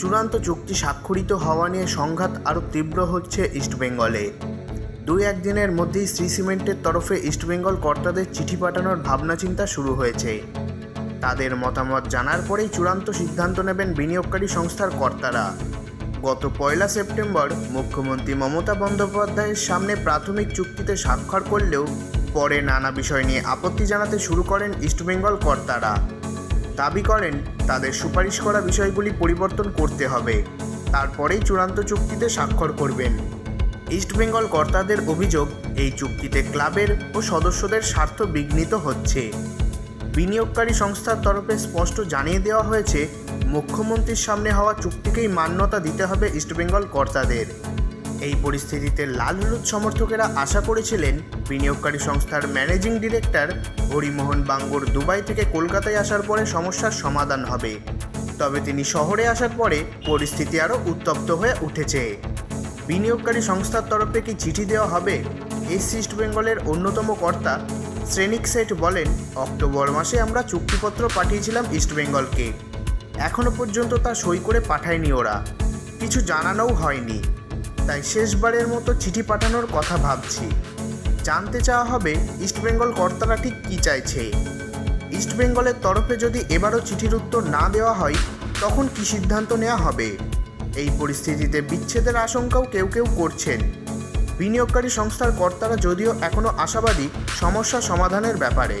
চূড়ান্ত চুক্তি স্বাক্ষরিত হওয়া নিয়ে সংঘাত আরও তীব্র হচ্ছে ইস্টবেঙ্গলে দুই একদিনের মধ্যেই শ্রী সিমেন্টের তরফে ইস্টবেঙ্গল কর্তাদের চিঠি পাঠানোর ভাবনাচিন্তা শুরু হয়েছে। তাদের মতামত জানার পরেই চূড়ান্ত সিদ্ধান্ত নেবেন বিনিয়োগকারী সংস্থার কর্তারা। গত পয়লা সেপ্টেম্বর মুখ্যমন্ত্রী মমতা বন্দ্যোপাধ্যায়ের সামনে প্রাথমিক চুক্তিতে স্বাক্ষর করলেও পরে নানা বিষয় নিয়ে আপত্তি জানাতে শুরু করেন ইস্টবেঙ্গল কর্তারা। দাবি করেন, তাদের সুপারিশ করা বিষয়গুলি পরিবর্তন করতে হবে। তারপরেই চূড়ান্ত চুক্তিতে স্বাক্ষর করবেন। ইস্টবেঙ্গল কর্তাদের অভিযোগ, এই চুক্তিতে ক্লাবের ও সদস্যদের স্বার্থ বিঘ্নিত হচ্ছে। বিনিয়োগকারী সংস্থার তরফে স্পষ্ট জানিয়ে দেওয়া হয়েছে, মুখ্যমন্ত্রীর সামনে হওয়া চুক্তিকেই মান্যতা দিতে হবে ইস্টবেঙ্গল কর্তাদের। এই পরিস্থিতিতে লাল হলুদ সমর্থকেরা আশা করেছিলেন বিনিয়োগকারী সংস্থার managing director Harimohan Bangur Dubai থেকে কলকাতায় আসার পরে সমস্যার সমাধান হবে। তবে তিনি শহরে আসার পরে পরিস্থিতি আরও উত্তপ্ত হয়ে উঠেছে। বিনিয়োগকারী সংস্থার তরফে কি চিঠি দেওয়া হবে? এস ইস্ট বেঙ্গলের অন্যতম কর্তা শ্রেণিক সেট বলেন, অক্টোবর মাসে আমরা চুক্তিপত্র পাঠিয়েছিলাম ইস্টবেঙ্গলকে এখনও পর্যন্ত তা সই করে পাঠায়নি ওরা। কিছু জানানোও হয়নি। তাই শেষবারের মতো চিঠি পাঠানোর কথা ভাবছি। জানতে চাওয়া হবে ইস্টবেঙ্গল কর্তারা ঠিক কী চাইছে। ইস্টবেঙ্গলের তরফে যদি এবারও চিঠির উত্তর না দেওয়া হয়, তখন কি সিদ্ধান্ত নেওয়া হবে? এই পরিস্থিতিতে বিচ্ছেদের আশঙ্কাও কেউ কেউ করছেন। বিনিয়োগকারী সংস্থার কর্তারা যদিও এখনও আশাবাদী, সমস্যা সমাধানের ব্যাপারে।